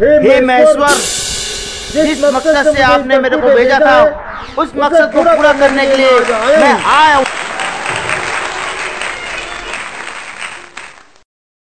हे महेश्वर जिस मकसद से आपने मेरे को भेजा था उस मकसद को पूरा करने के लिए मैं आया हूँ।